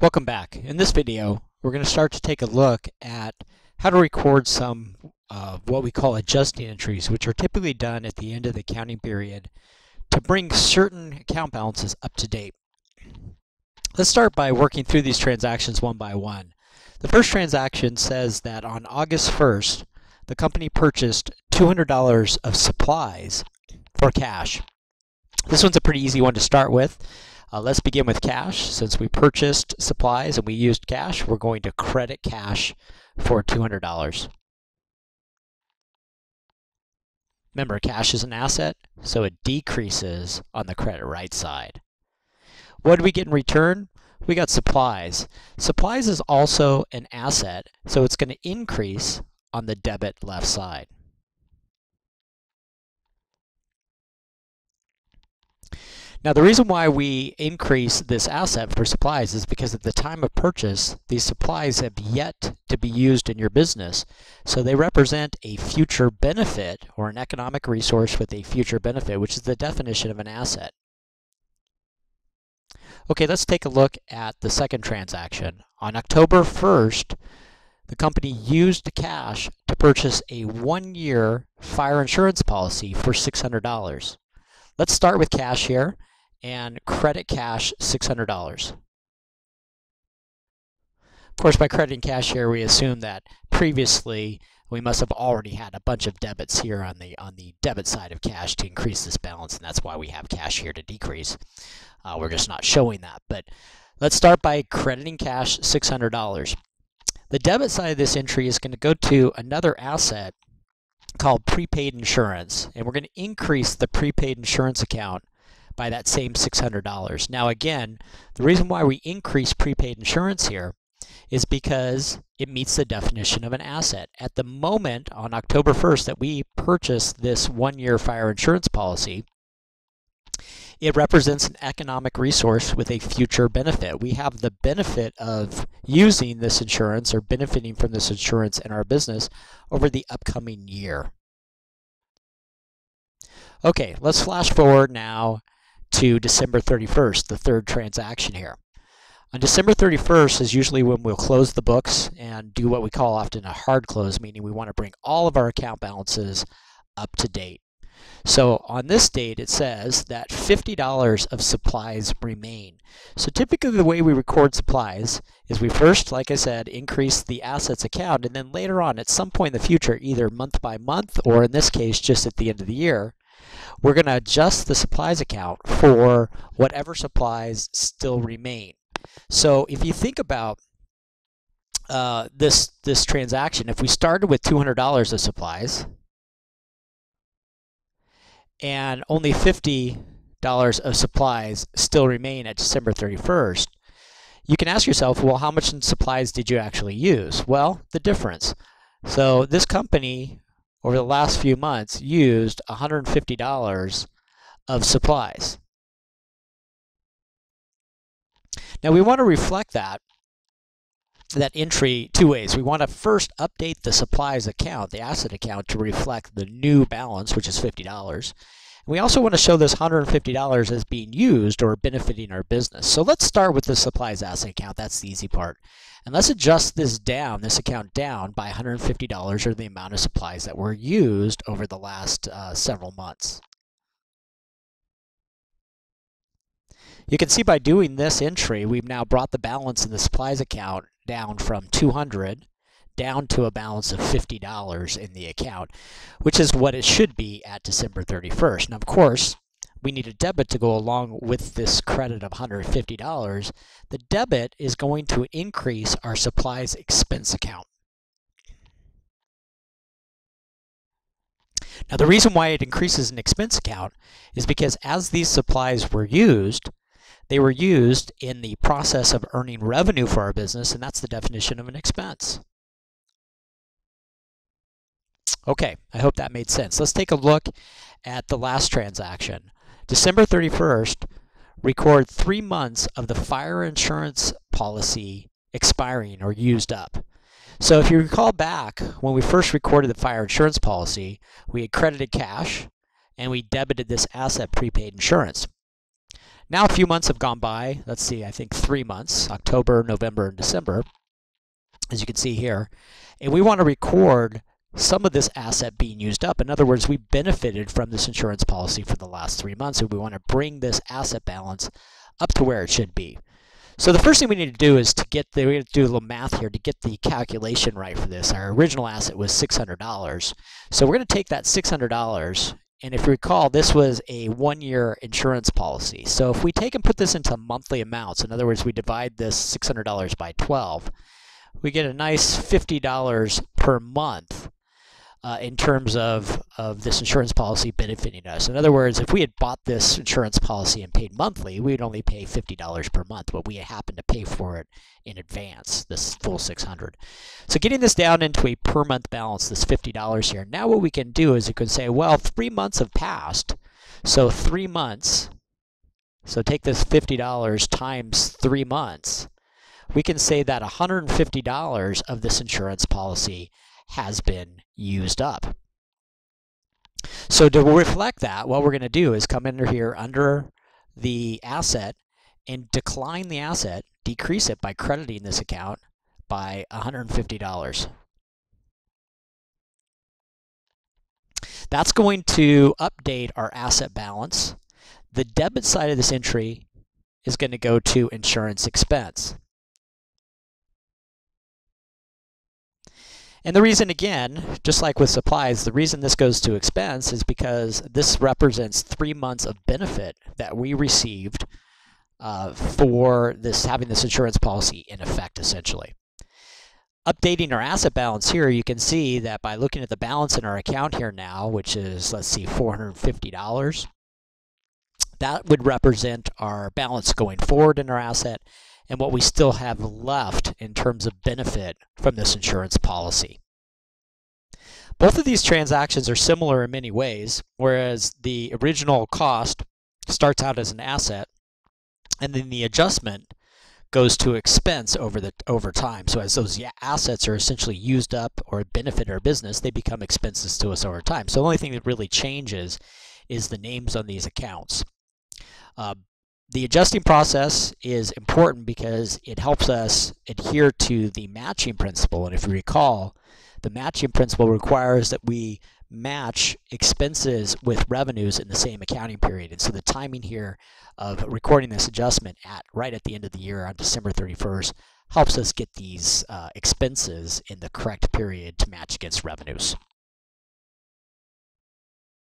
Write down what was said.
Welcome back. In this video, we're going to start to take a look at how to record some of what we call adjusting entries, which are typically done at the end of the accounting period to bring certain account balances up to date. Let's start by working through these transactions one by one. The first transaction says that on August 1st, the company purchased $200 of supplies for cash. This one's a pretty easy one to start with. Uh, let's begin with cash. Since we purchased supplies and we used cash, we're going to credit cash for $200. Remember, cash is an asset, so it decreases on the credit right side. What did we get in return? We got supplies. Supplies is also an asset, so it's going to increase on the debit left side. Now the reason why we increase this asset for supplies is because at the time of purchase, these supplies have yet to be used in your business. So they represent a future benefit or an economic resource with a future benefit, which is the definition of an asset. Okay, let's take a look at the second transaction. On October 1st, the company used cash to purchase a one-year fire insurance policy for $600. Let's start with cash here and credit cash $600. Of course, by crediting cash here, we assume that previously we must have already had a bunch of debits here on the on the debit side of cash to increase this balance, and that's why we have cash here to decrease. Uh, we're just not showing that. But let's start by crediting cash $600. The debit side of this entry is going to go to another asset called prepaid insurance, and we're going to increase the prepaid insurance account by that same $600. Now again, the reason why we increase prepaid insurance here is because it meets the definition of an asset. At the moment, on October 1st, that we purchased this one-year fire insurance policy, it represents an economic resource with a future benefit. We have the benefit of using this insurance or benefiting from this insurance in our business over the upcoming year. Okay, let's flash forward now to December 31st, the third transaction here. On December 31st is usually when we'll close the books and do what we call often a hard close, meaning we want to bring all of our account balances up to date. So on this date, it says that $50 of supplies remain. So typically the way we record supplies is we first, like I said, increase the assets account, and then later on, at some point in the future, either month by month, or in this case, just at the end of the year, we're going to adjust the supplies account for whatever supplies still remain. So if you think about uh, this this transaction, if we started with $200 of supplies and only $50 of supplies still remain at December 31st, you can ask yourself, well, how much in supplies did you actually use? Well, the difference. So this company over the last few months used $150 of supplies. Now we want to reflect that that entry two ways. We want to first update the supplies account, the asset account, to reflect the new balance, which is $50. We also want to show this $150 as being used or benefiting our business. So let's start with the supplies asset account. That's the easy part. And let's adjust this down, this account down by $150 or the amount of supplies that were used over the last uh, several months. You can see by doing this entry, we've now brought the balance in the supplies account down from 200 down to a balance of $50 in the account, which is what it should be at December 31st. Now, of course, we need a debit to go along with this credit of $150. The debit is going to increase our supplies expense account. Now, the reason why it increases an expense account is because as these supplies were used, they were used in the process of earning revenue for our business, and that's the definition of an expense. Okay, I hope that made sense. Let's take a look at the last transaction. December 31st, record three months of the fire insurance policy expiring or used up. So if you recall back, when we first recorded the fire insurance policy, we had credited cash and we debited this asset prepaid insurance. Now a few months have gone by. Let's see, I think three months, October, November, and December, as you can see here. And we want to record some of this asset being used up. In other words, we benefited from this insurance policy for the last three months, and we want to bring this asset balance up to where it should be. So the first thing we need to do is to get the, we have to do a little math here to get the calculation right for this. Our original asset was $600. So we're going to take that $600 and if you recall, this was a one-year insurance policy. So if we take and put this into monthly amounts, in other words, we divide this $600 by 12, we get a nice $50 per month uh, in terms of, of this insurance policy benefiting us. In other words, if we had bought this insurance policy and paid monthly, we'd only pay $50 per month, but we happened to pay for it in advance, this full 600. So getting this down into a per month balance, this $50 here, now what we can do is you can say, well, three months have passed, so three months, so take this $50 times three months, we can say that $150 of this insurance policy has been used up. So to reflect that, what we're going to do is come under here under the asset and decline the asset, decrease it by crediting this account by $150. That's going to update our asset balance. The debit side of this entry is going to go to insurance expense. And the reason, again, just like with supplies, the reason this goes to expense is because this represents three months of benefit that we received uh, for this having this insurance policy in effect, essentially. Updating our asset balance here, you can see that by looking at the balance in our account here now, which is, let's see, $450, that would represent our balance going forward in our asset and what we still have left in terms of benefit from this insurance policy. Both of these transactions are similar in many ways, whereas the original cost starts out as an asset, and then the adjustment goes to expense over the over time. So as those assets are essentially used up or benefit our business, they become expenses to us over time. So the only thing that really changes is the names on these accounts. Uh, the adjusting process is important because it helps us adhere to the matching principle. And if you recall, the matching principle requires that we match expenses with revenues in the same accounting period. And so the timing here of recording this adjustment at right at the end of the year on December 31st helps us get these uh, expenses in the correct period to match against revenues.